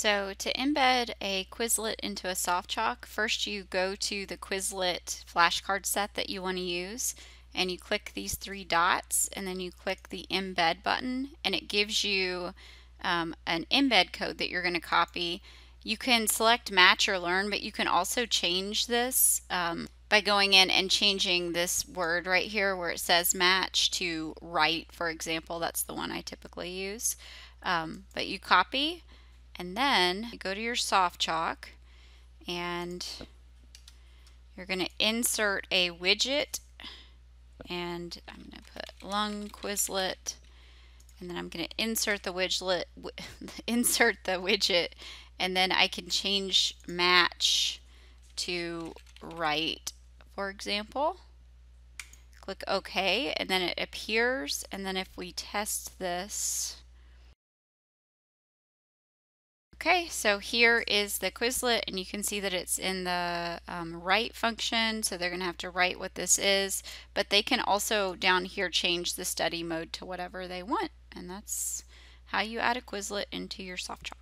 So to embed a Quizlet into a SoftChalk, first you go to the Quizlet flashcard set that you want to use and you click these three dots and then you click the embed button and it gives you um, an embed code that you're going to copy. You can select match or learn but you can also change this um, by going in and changing this word right here where it says match to write for example that's the one I typically use um, but you copy and then go to your SoftChalk and you're going to insert a widget and I'm going to put lung Quizlet and then I'm going to insert the widget insert the widget and then I can change match to write for example. Click OK and then it appears and then if we test this Okay, so here is the Quizlet and you can see that it's in the um, write function. So they're going to have to write what this is, but they can also down here change the study mode to whatever they want. And that's how you add a Quizlet into your SoftChalk.